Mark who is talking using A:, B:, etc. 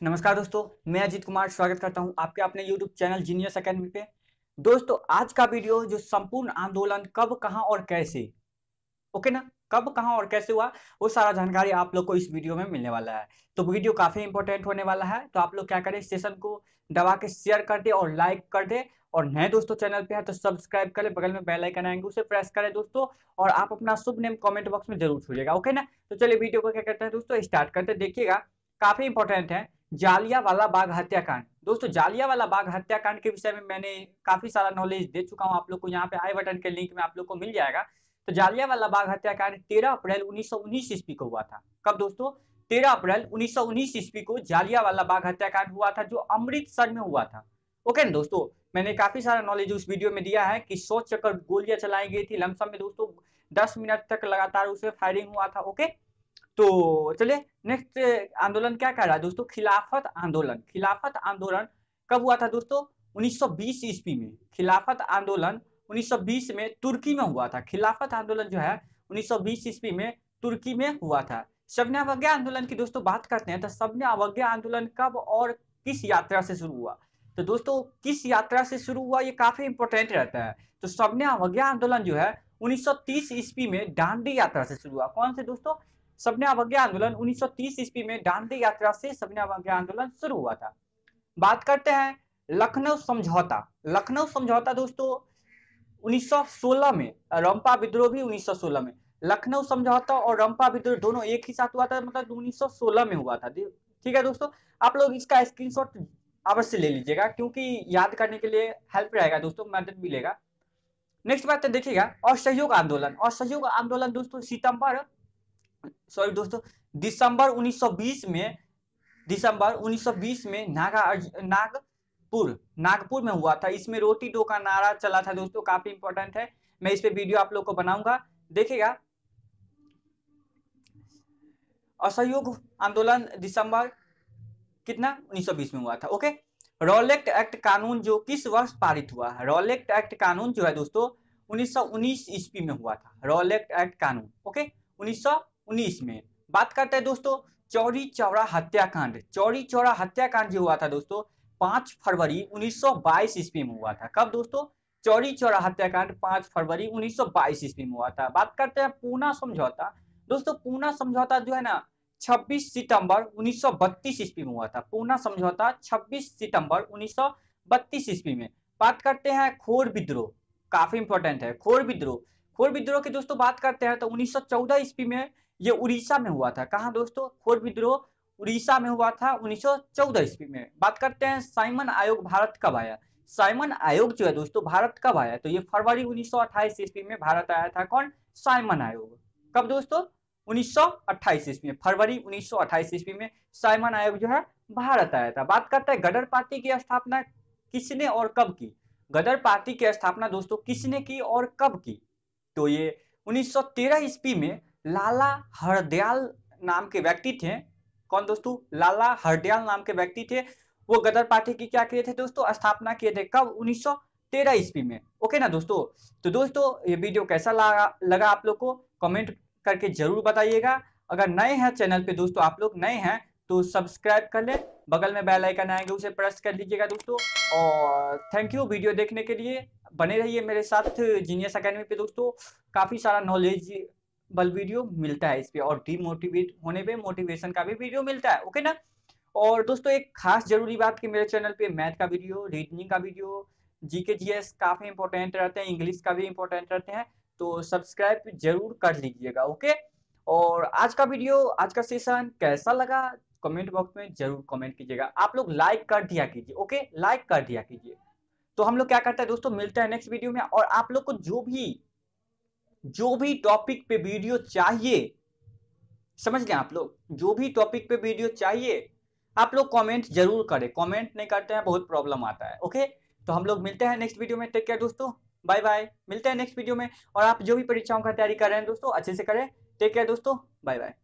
A: नमस्कार दोस्तों, मैं अजीत कुमार, स्वागत करता हूँ आपके अपने YouTube चैनल जीनियस अकेडमी पे। दोस्तों, आज का वीडियो जो संपूर्ण आंदोलन कब, कहाँ और कैसे, ओके ना? कब, कहाँ और कैसे हुआ, वो सारा जानकारी आप लोग को इस वीडियो में मिलने वाला है। तो वीडियो काफ़ी इंपॉर्टेंट होने वाला है तो आप लोग क्या करें सेशन को दबा के शेयर कर दे और लाइक कर दे। और नए दोस्तों चैनल पे है तो सब्सक्राइब करें बगल में बेल आइकन आएँगे, उसे प्रेस करें दोस्तों और आप अपना शुभ नेम कमेंट बॉक्स में ज़रूर छोड़िएगा ओके ना? तो चलिए वीडियो को क्या करते हैं दोस्तों स्टार्ट करते देखिएगा, काफ़ी इंपॉर्टेंट है। जालिया वाला बाग हत्याकांड। दोस्तों जालिया वाला बाग हत्याकांड के विषय में मैंने काफ़ी सारा नॉलेज दे चुका हूँ। आप लोग को यहाँ पे आई बटन के लिंक में आप लोग को मिल जाएगा। तो जालिया वाला बाग हत्याकांड 13 अप्रैल 1919 ईस्वी को हुआ था। कब दोस्तों? 13 अप्रैल 1919 ईस्वी को जालिया वाला बाग हत्याकांड हुआ था, जो अमृतसर में हुआ था। ओके ना दोस्तों, मैंने काफ़ी सारा नॉलेज उस वीडियो में दिया है कि सौ चक्कर गोलियाँ चलाई गई थी। लमसम में दोस्तों, दस मिनट तक लगातार उसमें फायरिंग हुआ था। ओके तो चलिए नेक्स्ट आंदोलन क्या कह रहा है? दोस्तों, खिलाफत आंदोलन। खिलाफत आंदोलन कब हुआ था दोस्तों? 1920 ईस्वी में। खिलाफत आंदोलन 1920 में तुर्की में हुआ था। खिलाफत आंदोलन जो है 1920 ईस्वी में तुर्की में हुआ था। सबने अवज्ञा आंदोलन की दोस्तों बात करते हैं तो सबने अवज्ञा आंदोलन कब और किस यात्रा से शुरू हुआ? तो दोस्तों, किस यात्रा से शुरू हुआ? ये काफ़ी इंपॉर्टेंट रहता है। तो सबने अवज्ञा आंदोलन जो है 1930 ईस्वी में डांडी यात्रा से शुरू हुआ। कौन से दोस्तों? सबने अवज्ञा आंदोलन 1930 ईस्वी में डांडी यात्रा से सबने अवज्ञा आंदोलन शुरू हुआ था। बात करते हैं लखनऊ समझौता। लखनऊ समझौता दोस्तों 1916 में, रंपा विद्रोह भी 1916 में। लखनऊ समझौता और रंपा विद्रोह दोनों एक ही साथ हुआ था मतलब 1916 में हुआ था। ठीक है दोस्तों, आप लोग इसका स्क्रीनशॉट अवश्य ले लीजिएगा, क्योंकि याद करने के लिए हेल्प रहेगा दोस्तों, मदद मिलेगा। नेक्स्ट बात देखिएगा, असहयोग आंदोलन। असहयोग आंदोलन दोस्तों, सितंबर सॉरी दोस्तों, दिसंबर 1920 में, दिसंबर 1920 में नागा, नागपुर नागपुर में हुआ था। इसमें रोटी डो का नारा चला था दोस्तों, काफ़ी इंपॉर्टेंट है। मैं इस पे वीडियो आप लोग को बनाऊँगा। देखिएगा। असहयोग आंदोलन दिसंबर कितना? 1920 में हुआ था ओके रॉलेक्ट एक्ट कानून जो किस वर्ष पारित हुआ? है रॉलेक्ट एक्ट कानून जो है दोस्तों 1919 ईस्वी में हुआ था। रॉलेक्ट एक्ट कानून ओके 1919 में। बात करते हैं दोस्तों चौरी चौरा हत्याकांड। चौरी चौरा हत्याकांड जो हुआ था दोस्तों, पाँच फरवरी 1922 ईस्वी में हुआ था। कब दोस्तों? चौरी चौरा हत्याकांड 5 फरवरी 1922 ईस्वी में हुआ था। बात करते हैं पूना समझौता। दोस्तों, पूना समझौता जो है ना 26 सितंबर 1932 ईस्वी में हुआ था। पूना समझौता 26 सितंबर 1932 ईस्वी में। बात करते हैं खोर विद्रोह। काफ़ी इंपॉर्टेंट है, खोर विद्रोह। खोर विद्रोह की दोस्तों बात करते हैं तो 1914 ईस्वी में ये उड़ीसा में हुआ था। कहा दोस्तों? खोर विद्रोह उड़ीसा में हुआ था 1914 ईस्वी में। बात करते हैं साइमन आयोग भारत कब आया? साइमन आयोग जो है दोस्तों भारत कब आया? तो ये फरवरी 1928 ईस्वी में भारत आया था कौन? साइमन आयोग। कब दोस्तों? 1928 ईस्वी में, फरवरी 1928 ईस्वी में साइमन आयोग जो है भारत आया था। बात करते हैं गदर पार्टी की स्थापना किसने और कब की? गदर पार्टी की स्थापना दोस्तों किसने की और कब की? तो ये 1913 ईस्वी में लाला हरदयाल नाम के व्यक्ति थे। कौन दोस्तों? लाला हरदयाल नाम के व्यक्ति थे। वो गदर पार्टी की क्या किए थे दोस्तों? स्थापना किए थे कब? 1913 ईस्वी में। ओके ना दोस्तों? तो दोस्तों, ये वीडियो कैसा लगा लगा आप लोग को? कमेंट करके ज़रूर बताइएगा। अगर नए हैं चैनल पे दोस्तों, आप लोग नए हैं तो सब्सक्राइब कर ले। बगल में बेल आइकन आएँगे, उसे प्रेस कर लीजिएगा दोस्तों। और थैंक यू वीडियो देखने के लिए। बने रहिए मेरे साथ जीनियस अकेडमी पे दोस्तों। काफ़ी सारा नॉलेज बल वीडियो मिलता है इस पे और डीमोटिवेट होने पे मोटिवेशन का भी वीडियो मिलता है ओके ना? और दोस्तों, एक खास ज़रूरी बात कि मेरे चैनल पे मैथ का वीडियो रीजनिंग का वीडियो जीके जीएस काफ़ी इंपॉर्टेंट रहते हैं इंग्लिश का भी इंपॉर्टेंट रहते हैं तो सब्सक्राइब ज़रूर कर लीजिएगा ओके और आज का वीडियो आज का सेशन कैसा लगा? कमेंट बॉक्स में ज़रूर कमेंट कीजिएगा। आप लोग लाइक कर दिया कीजिए ओके लाइक कर दिया कीजिए। तो हम लोग क्या करते हैं दोस्तों, मिलते हैं नेक्स्ट वीडियो में और आप लोग को जो भी जो भी टॉपिक पे वीडियो चाहिए, समझ गए आप लोग? जो भी टॉपिक पे वीडियो चाहिए, आप लोग कमेंट ज़रूर करें। कमेंट नहीं करते हैं, बहुत प्रॉब्लम आता है ओके तो हम लोग मिलते हैं नेक्स्ट वीडियो में। टेक केयर दोस्तों। बाय बाय मिलते हैं नेक्स्ट वीडियो में। और आप जो भी परीक्षाओं का तैयारी कर रहे हैं, दोस्तों, अच्छे से करें। टेक केयर दोस्तों। Bye bye